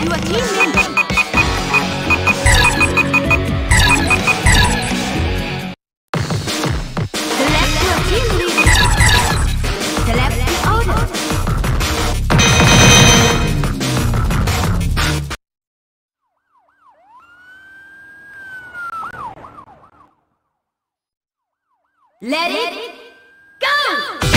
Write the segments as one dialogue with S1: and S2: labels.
S1: Your team member. Select team the order. Let it go!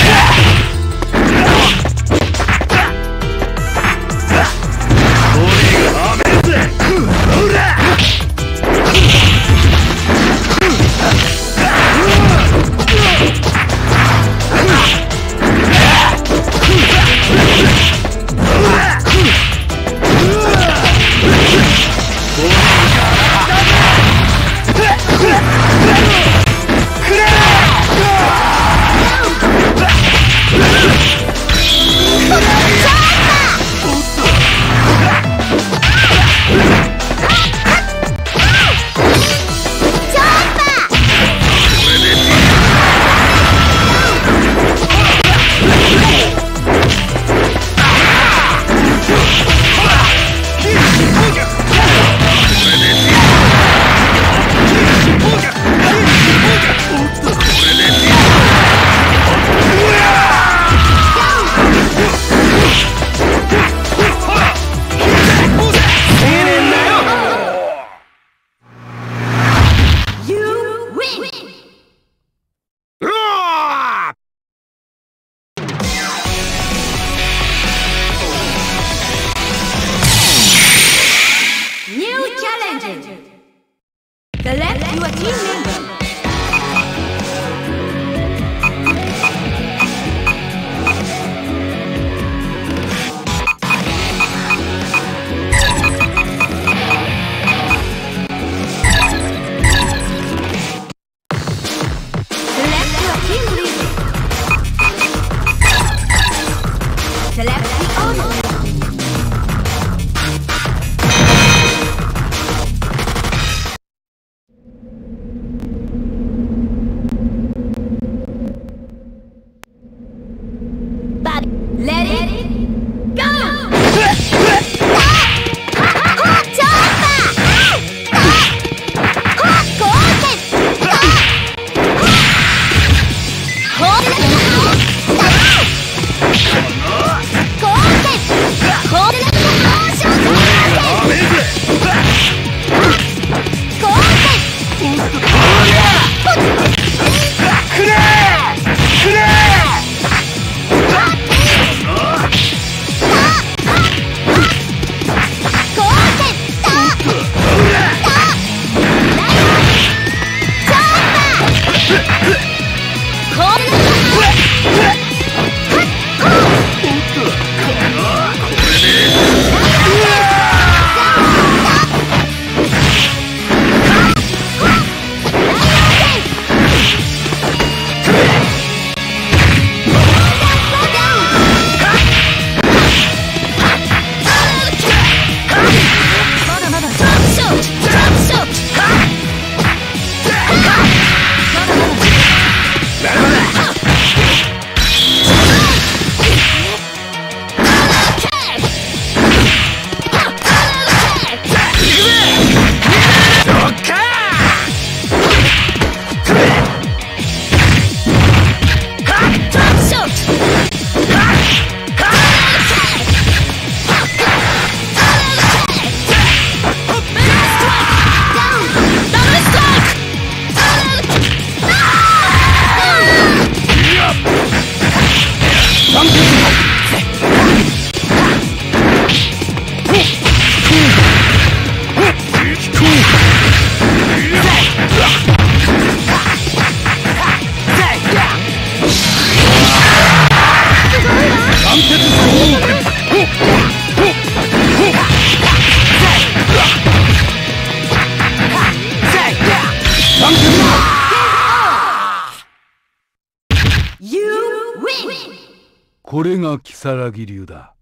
S2: 如月流だ。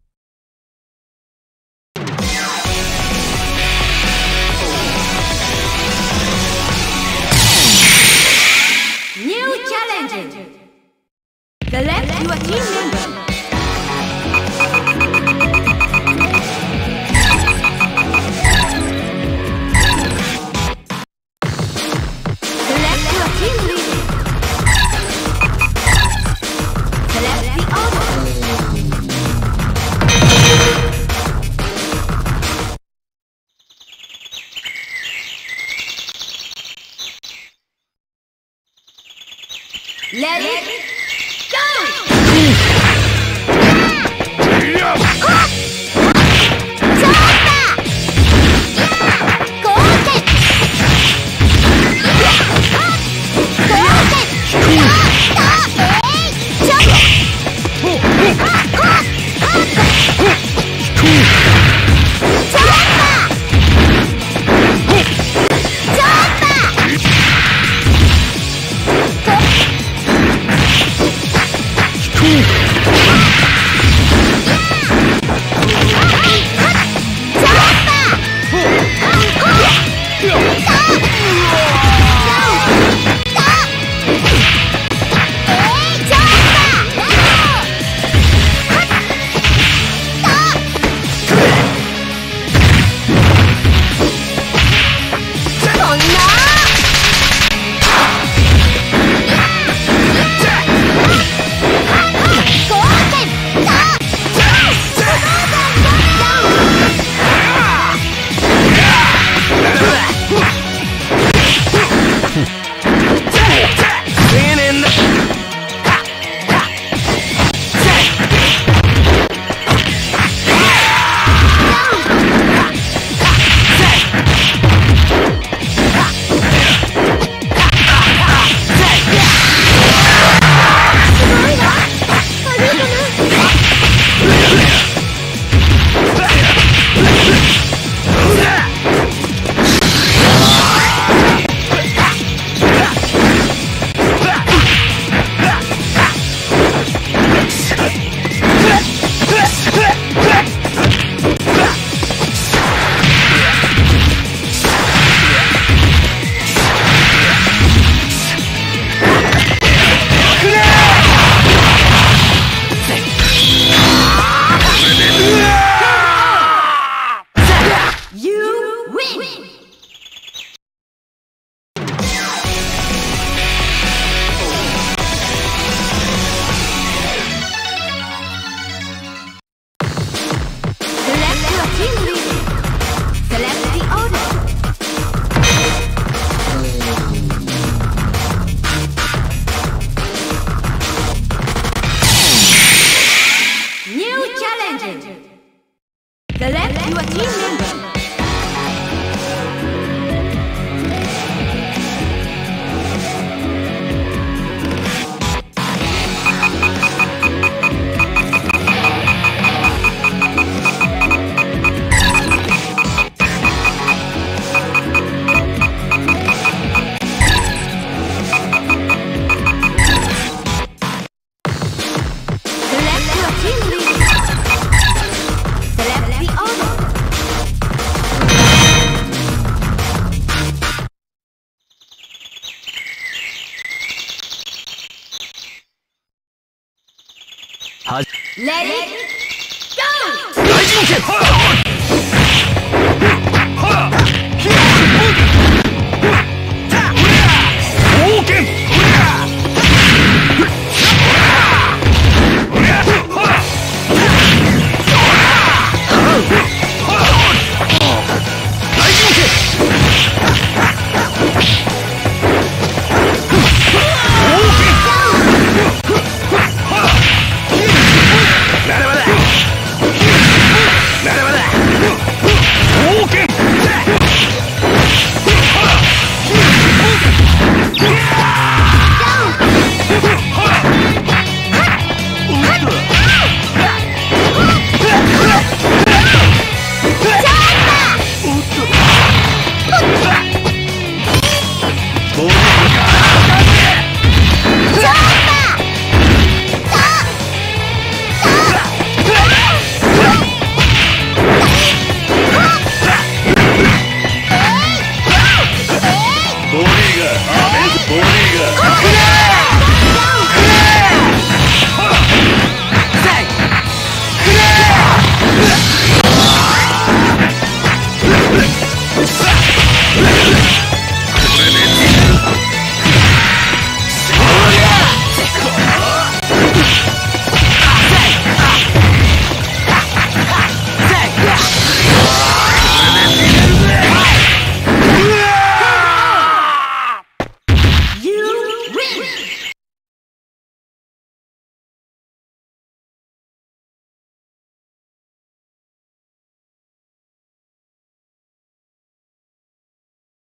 S1: Get it? 好，Ready Go，
S3: 来精神！